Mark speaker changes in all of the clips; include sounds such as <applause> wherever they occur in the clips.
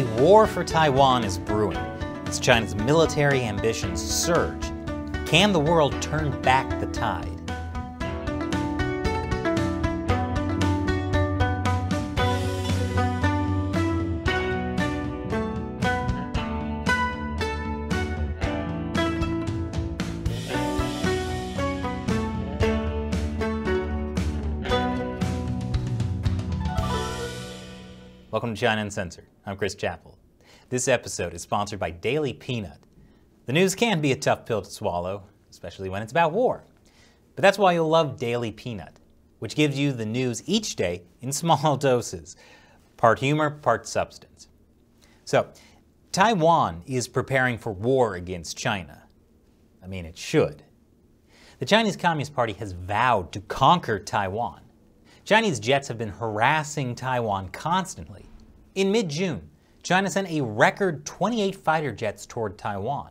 Speaker 1: A war for Taiwan is brewing as China's military ambitions surge. Can the world turn back the tide? Welcome to China Uncensored. I'm Chris Chappell. This episode is sponsored by Daily Pnut. The news can be a tough pill to swallow, especially when it's about war. But that's why you'll love Daily Pnut, which gives you the news each day in <laughs> small doses, part humor, part substance. So, Taiwan is preparing for war against China. I mean, it should. The Chinese Communist Party has vowed to conquer Taiwan. Chinese jets have been harassing Taiwan constantly. In mid June, China sent a record 28 fighter jets toward Taiwan.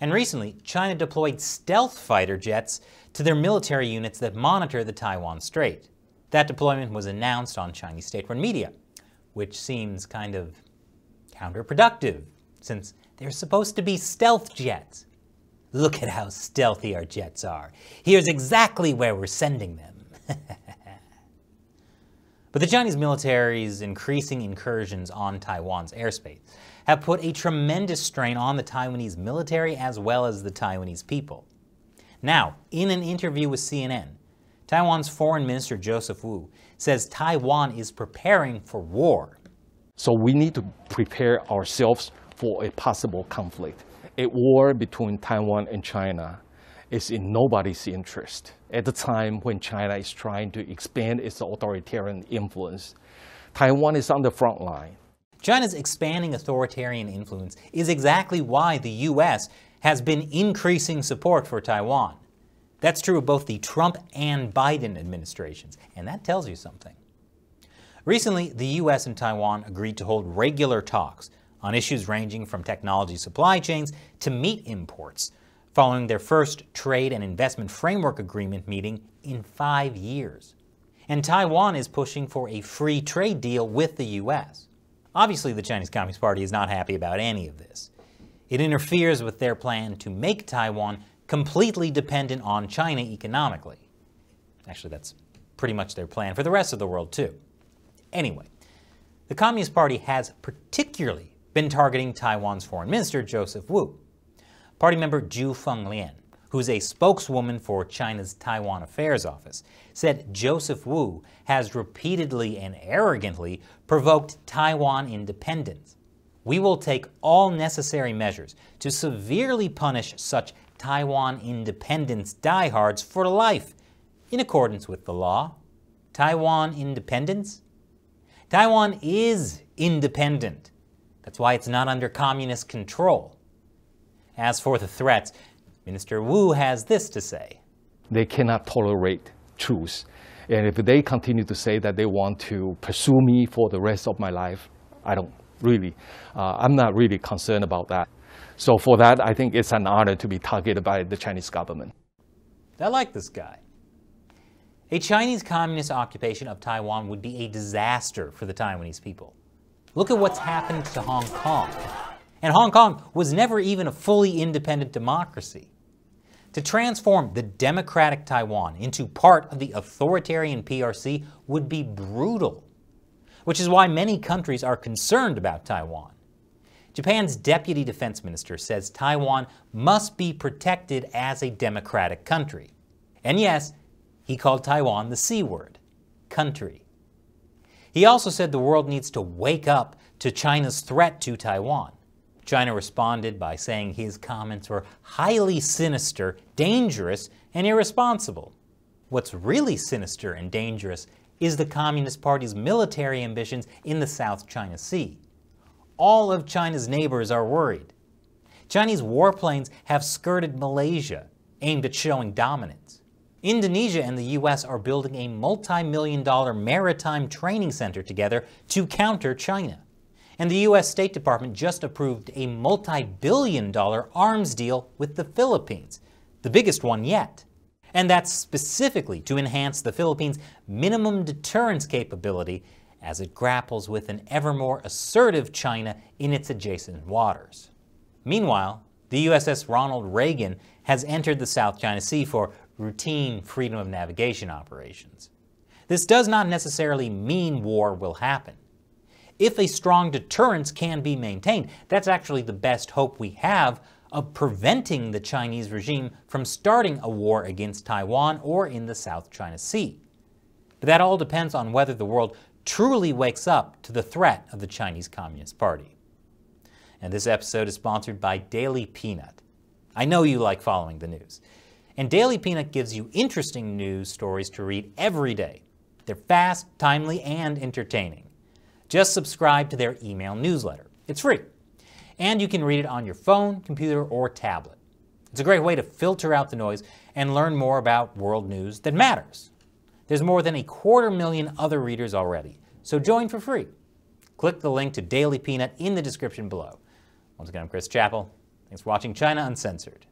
Speaker 1: And recently, China deployed stealth fighter jets to their military units that monitor the Taiwan Strait. That deployment was announced on Chinese state run media, which seems kind of counterproductive, since they're supposed to be stealth jets. Look at how stealthy our jets are. Here's exactly where we're sending them. <laughs> But the Chinese military's increasing incursions on Taiwan's airspace have put a tremendous strain on the Taiwanese military as well as the Taiwanese people. Now, in an interview with CNN, Taiwan's Foreign Minister Joseph Wu says Taiwan is preparing for war.
Speaker 2: So we need to prepare ourselves for a possible conflict, a war between Taiwan and China is in nobody's interest. At the time when China is trying to expand its authoritarian influence, Taiwan is on the front line.
Speaker 1: China's expanding authoritarian influence is exactly why the U.S. has been increasing support for Taiwan. That's true of both the Trump and Biden administrations, and that tells you something. Recently, the U.S. and Taiwan agreed to hold regular talks on issues ranging from technology supply chains to meat imports following their first trade and investment framework agreement meeting in five years. And Taiwan is pushing for a free trade deal with the U.S. Obviously, the Chinese Communist Party is not happy about any of this. It interferes with their plan to make Taiwan completely dependent on China economically. Actually, that's pretty much their plan for the rest of the world, too. Anyway, the Communist Party has particularly been targeting Taiwan's Foreign Minister, Joseph Wu. Party member Zhu Fenglian, who's a spokeswoman for China's Taiwan Affairs Office, said Joseph Wu has repeatedly and arrogantly provoked Taiwan independence. We will take all necessary measures to severely punish such Taiwan independence diehards for life, in accordance with the law. Taiwan independence? Taiwan is independent. That's why it's not under communist control. As for the threats, Minister Wu has this to say.
Speaker 2: They cannot tolerate truth. And if they continue to say that they want to pursue me for the rest of my life, I don't really, uh, I'm not really concerned about that. So for that, I think it's an honor to be targeted by the Chinese government.
Speaker 1: I like this guy. A Chinese communist occupation of Taiwan would be a disaster for the Taiwanese people. Look at what's happened to Hong Kong. And Hong Kong was never even a fully independent democracy. To transform the democratic Taiwan into part of the authoritarian PRC would be brutal, which is why many countries are concerned about Taiwan. Japan's deputy defense minister says Taiwan must be protected as a democratic country. And yes, he called Taiwan the C word, country. He also said the world needs to wake up to China's threat to Taiwan. China responded by saying his comments were highly sinister, dangerous, and irresponsible. What's really sinister and dangerous is the Communist Party's military ambitions in the South China Sea. All of China's neighbors are worried. Chinese warplanes have skirted Malaysia, aimed at showing dominance. Indonesia and the U.S. are building a multi million dollar maritime training center together to counter China. And the U.S. State Department just approved a multi billion dollar arms deal with the Philippines, the biggest one yet. And that's specifically to enhance the Philippines' minimum deterrence capability as it grapples with an ever more assertive China in its adjacent waters. Meanwhile, the USS Ronald Reagan has entered the South China Sea for routine freedom of navigation operations. This does not necessarily mean war will happen. If a strong deterrence can be maintained, that's actually the best hope we have of preventing the Chinese regime from starting a war against Taiwan or in the South China Sea. But that all depends on whether the world truly wakes up to the threat of the Chinese Communist Party. And this episode is sponsored by Daily Pnut. I know you like following the news. And Daily Pnut gives you interesting news stories to read every day. They're fast, timely, and entertaining. Just subscribe to their email newsletter. It's free. And you can read it on your phone, computer, or tablet. It's a great way to filter out the noise and learn more about world news that matters. There's more than a quarter million other readers already, so join for free. Click the link to Daily Pnut in the description below. Once again, I'm Chris Chappell. Thanks for watching China Uncensored.